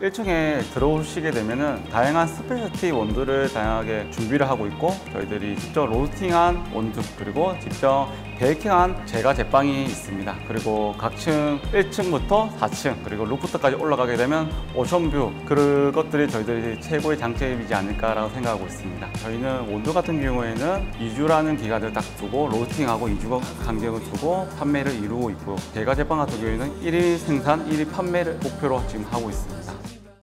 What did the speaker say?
1층에 들어오시게 되면은 다양한 specialty 원두를 다양하게 준비를 하고 있고 저희들이 직접 로스팅한 원두 그리고 직접 베이킹한 제과 제빵이 있습니다. 그리고 각층 1층부터 4층 그리고 rooftop까지 올라가게 되면 ocean view 그것들이 저희들이 최고의 장점이지 않을까라고 생각하고 있습니다. 저희는 원두 같은 경우에는 2주라는 기간을 딱 두고 로스팅하고 2주 간격을 두고 판매를 이루고 있고 제과 제빵 같은 경우에는 1일 생산, 1일 판매를 목표로 지금 하고 있습니다.